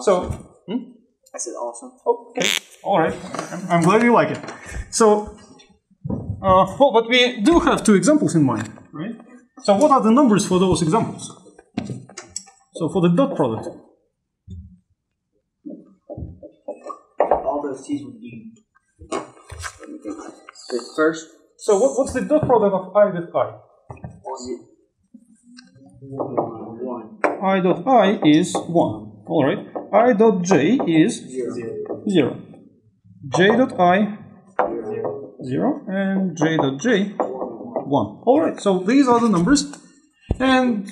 So, Awesome. hmm? I said awesome. okay, all right. I'm, I'm glad you like it. So, uh, well, but we do have two examples in mind, right? So, what are the numbers for those examples? So, for the dot product, All those T's would be. Let me think. The first so what, what's the dot product of i with i? was it one i dot i is 1. All right. i dot j is zero 0. j dot i zero 0 and j dot j 1. All right. So these are the numbers. And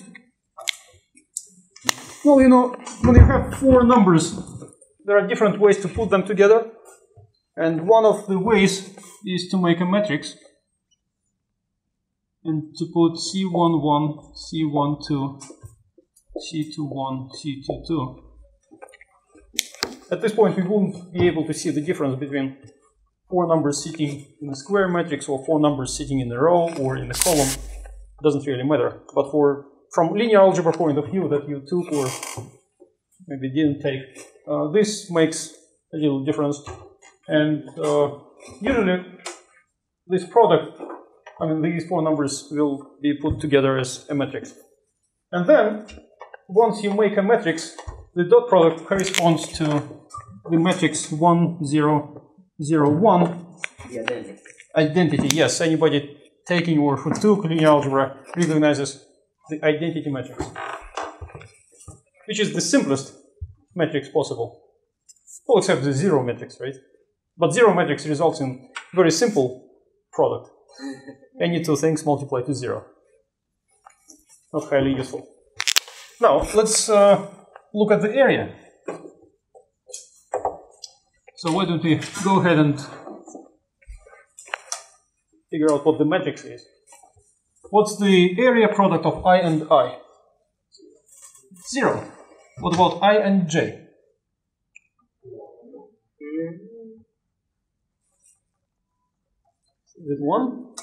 well, you know, when you have four numbers, there are different ways to put them together. And one of the ways is to make a matrix and to put C11, C12, C21, C22. At this point, we won't be able to see the difference between four numbers sitting in a square matrix or four numbers sitting in a row or in a column. It Doesn't really matter. But for from linear algebra point of view that you took or maybe didn't take, uh, this makes a little difference. And uh, usually, this product, I mean, these four numbers will be put together as a matrix. And then, once you make a matrix, the dot product corresponds to the matrix 1, 0, 0, 1 the identity. identity. Yes, anybody taking or who took linear algebra recognizes the identity matrix, which is the simplest matrix possible. Well, except the zero matrix, right? But zero matrix results in very simple product. Any two things multiply to zero. Not highly useful. Now, let's uh, look at the area. So why don't we go ahead and figure out what the matrix is. What's the area product of i and i? Zero. What about i and j? Is it one?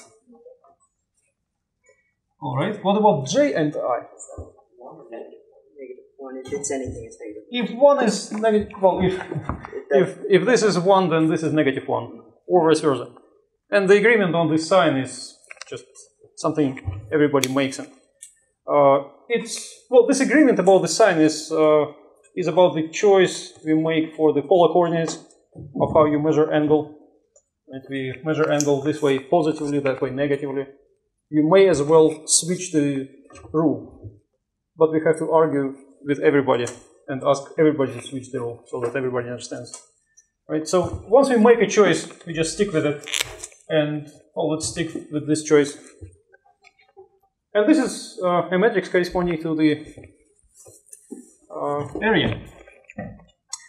All right. What about j and i? If it's anything, it's negative. If one is negative, well, if if if this is one, then this is negative one, or vice versa. And the agreement on this sign is just something everybody makes. Uh, it's well, this agreement about the sign is uh, is about the choice we make for the polar coordinates of how you measure angle. Right? We measure angle this way positively, that way negatively. You may as well switch the rule, but we have to argue with everybody and ask everybody to switch the role so that everybody understands. Right. So once we make a choice, we just stick with it, and well, let's stick with this choice. And this is uh, a matrix corresponding to the uh, area.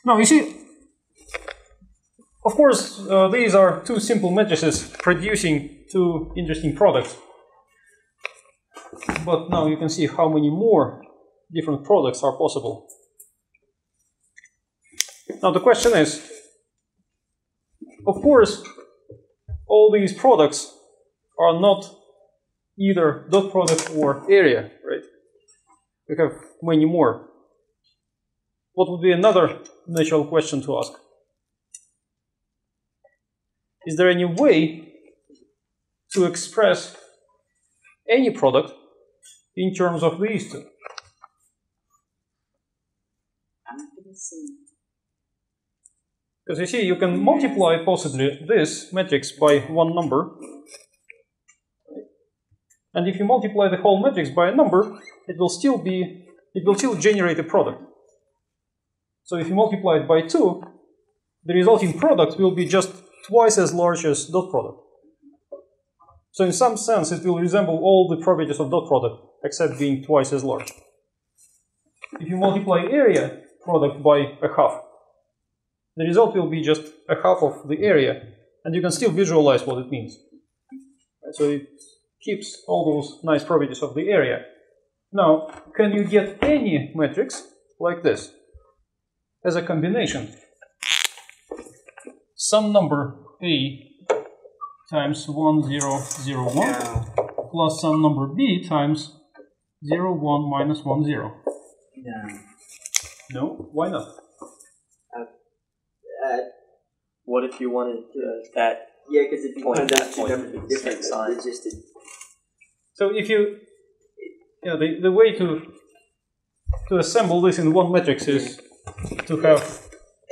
Now you see, of course, uh, these are two simple matrices producing two interesting products. But now you can see how many more different products are possible. Now the question is, of course, all these products are not either dot product or area, right? We have many more. What would be another natural question to ask? Is there any way to express any product in terms of these two? Because you see, you can multiply possibly this matrix by one number. And if you multiply the whole matrix by a number, it will still be, it will still generate a product. So if you multiply it by 2, the resulting product will be just twice as large as dot product. So in some sense, it will resemble all the properties of dot product, except being twice as large. If you multiply area product by a half, the result will be just a half of the area, and you can still visualize what it means. So it keeps all those nice properties of the area. Now, can you get any matrix like this as a combination? Some number a times 1, 0, 0, 1 plus some number b times 0, 1 minus 1, 0. no. No, why not? Uh, What if you wanted uh, that? yeah, because if you Point put that those point, numbers different, same sign. it's just a, So if you, you know, the, the way to to assemble this in one matrix is to have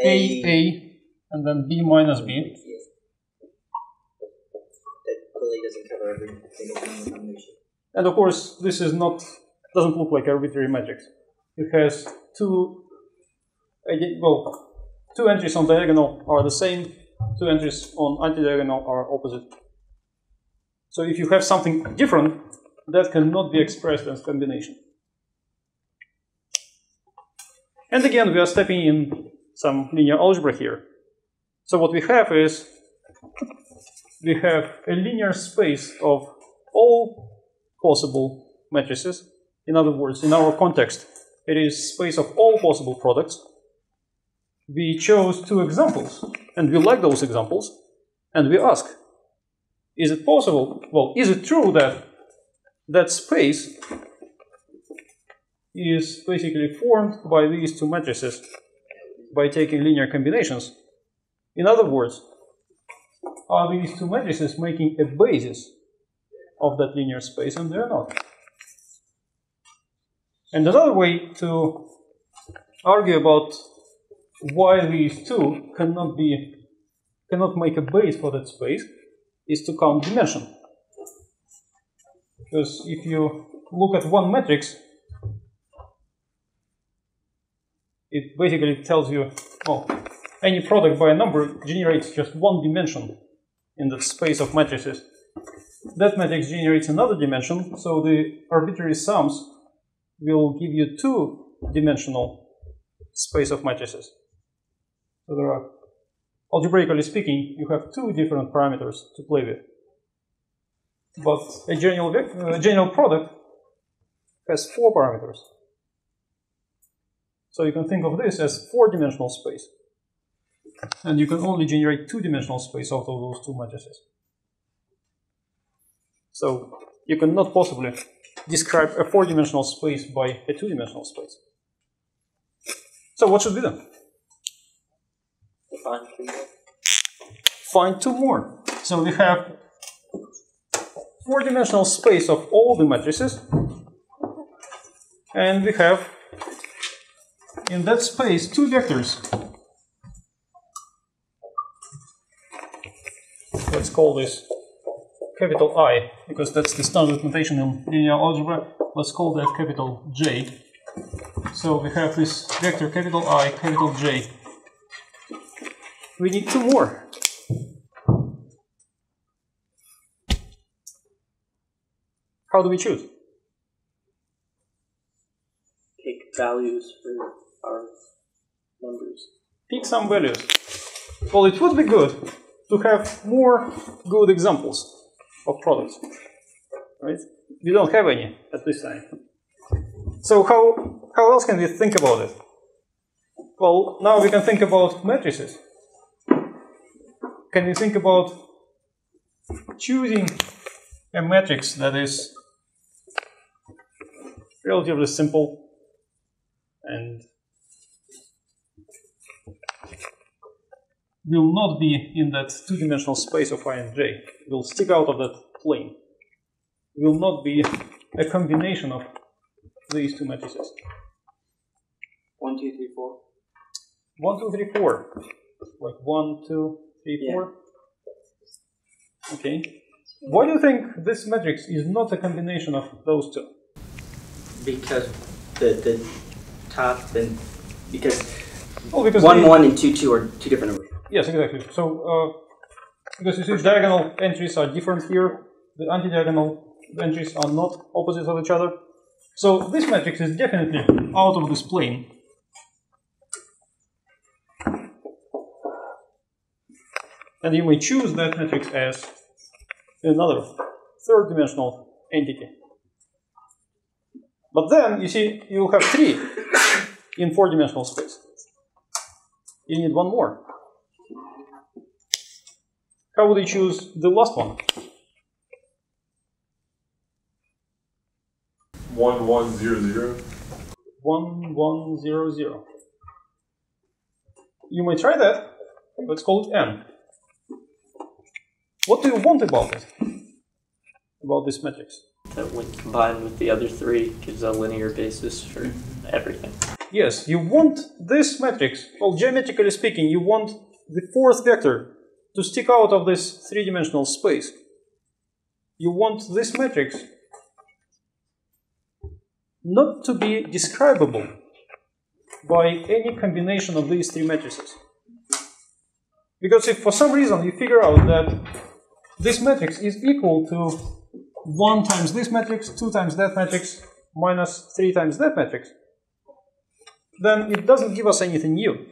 A A and then B minus B. That clearly doesn't cover every single thing in the combination. And of course, this is not doesn't look like arbitrary matrix. It has two ide- well, two entries on diagonal are the same. Two entries on anti-diagonal are opposite. So if you have something different, that cannot be expressed as combination. And again, we are stepping in some linear algebra here. So what we have is we have a linear space of all possible matrices. In other words, in our context, it is space of all possible products. We chose two examples, and we like those examples, and we ask, is it possible, well, is it true that that space is basically formed by these two matrices by taking linear combinations? In other words, are these two matrices making a basis of that linear space, and they're not. And another way to argue about why these two cannot be cannot make a base for that space is to count dimension. Because if you look at one matrix, it basically tells you, well, any product by a number generates just one dimension in the space of matrices. That matrix generates another dimension, so the arbitrary sums will give you two-dimensional space of matrices. So there are, algebraically speaking, you have two different parameters to play with. But a general, uh, a general product has four parameters. So you can think of this as four-dimensional space. And you can only generate two-dimensional space out of those two matrices. So you cannot possibly describe a four-dimensional space by a two-dimensional space. So what should be done? Two more. Find two more. So we have four-dimensional space of all the matrices, and we have in that space two vectors. Let's call this capital I, because that's the standard notation in linear algebra. Let's call that capital J. So we have this vector capital I, capital J. We need two more. How do we choose? Pick values for our numbers. Pick some values. Well, it would be good to have more good examples of products, right? We don't have any at this time. So how, how else can we think about it? Well, now we can think about matrices. Can we think about choosing a matrix that is relatively simple and will not be in that two-dimensional space of i and j. Will stick out of that plane. Will not be a combination of these two matrices. One, two, three, four. One, two, three, four. Like one, two, three, Yeah. Okay. Why do you think this matrix is not a combination of those two? Because the the top and because Oh, because one the- one and two two are two different numbers. Yes, exactly. So, uh, because you see, diagonal entries are different here, the anti-diagonal entries are not opposites of each other. So this matrix is definitely out of this plane. And you may choose that matrix as another third-dimensional entity. But then, you see, you have three in four-dimensional space. You need one more. How would you choose the last one? One one zero zero. One, one, zero, zero. you may try that. Let's call it n. What do you want about it? About this matrix? That when combined with the other three gives a linear basis for everything. Yes, you want this matrix, well, geometrically speaking, you want the fourth vector to stick out of this three-dimensional space. You want this matrix not to be describable by any combination of these three matrices. Because if for some reason you figure out that this matrix is equal to 1 times this matrix, 2 times that matrix, minus 3 times that matrix, then it doesn't give us anything new.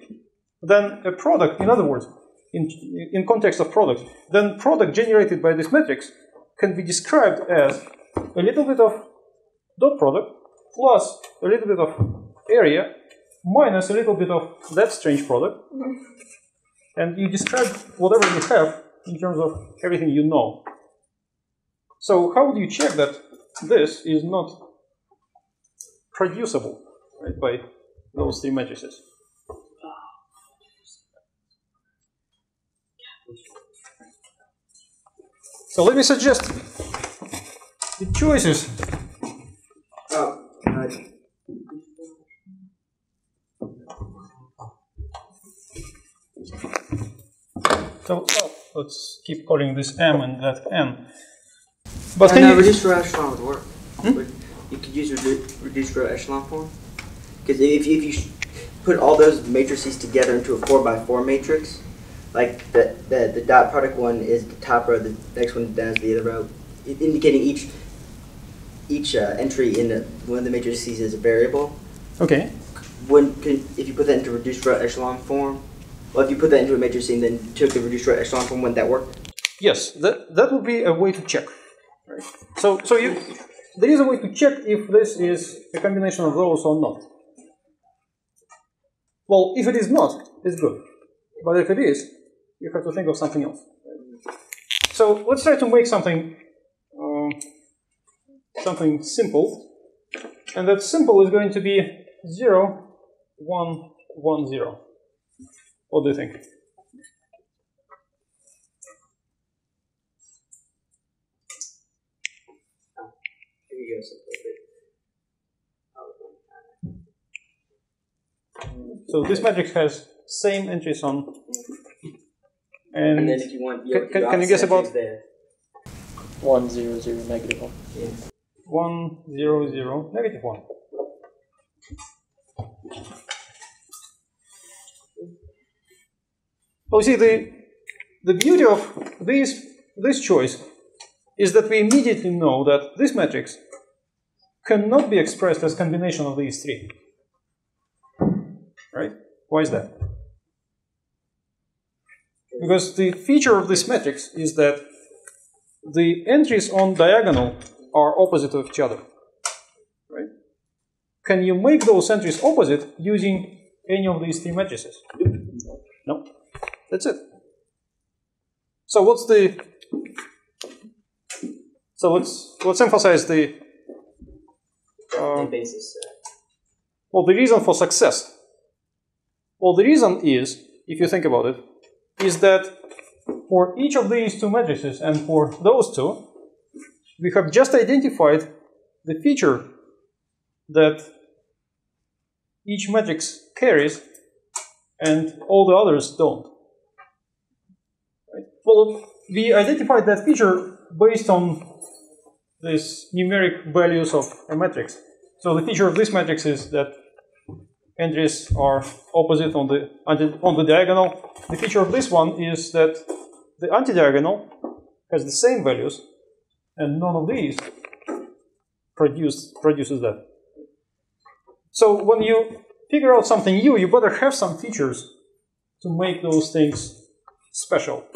Then a product, in other words, in, in context of product, then product generated by this matrix can be described as a little bit of dot product plus a little bit of area minus a little bit of that strange product. And you describe whatever you have in terms of everything you know. So how would you check that this is not producible right, by those three matrices? So let me suggest the choices. Oh, So well, let's keep calling this M and that N. But yeah, can no, you, reduced row echelon would work. Would- You could use redu- reduced row echelon form. Because if, you- if you put all those matrices together into a 4 by 4 matrix, like the, the, the dot product one is the top row, the next one down is the other row, indicating each each uh, entry in the, one of the matrices is a variable. okay, When can, if you put that into reduced row echelon form, well, if you put that into a matrix and then took the reduced row echelon form, wouldn't that work? yes, that that would be a way to check. Right. So so you there is a way to check if this is a combination of those or not. Well, if it is not, it's good. But if it is, you have to think of something else. So let's try to make something um, something simple, and that simple is going to be 0, 1, 1, 0. What do you think? So this matrix has same entries on, and, And then if you want, Can- can- can you guess about- there. One zero zero negative one. one zero zero negative one. Well, you see, the the beauty of this this choice is that we immediately know that this matrix cannot be expressed as combination of these three. Right? Why is that? Because the feature of this matrix is that the entries on diagonal are opposite of each other. Right? Can you make those entries opposite using any of these three matrices? No. That's it. So what's the so let's let's emphasize the uh, basis. well the reason for success. Well, the reason is, if you think about it, is that for each of these two matrices and for those two, we have just identified the feature that each matrix carries and all the others don't. Well, we identified that feature based on these numeric values of a matrix. So the feature of this matrix is that entries are opposite on the on the diagonal. The feature of this one is that the anti-diagonal has the same values, and none of these produce produces that. So when you figure out something new, you better have some features to make those things special.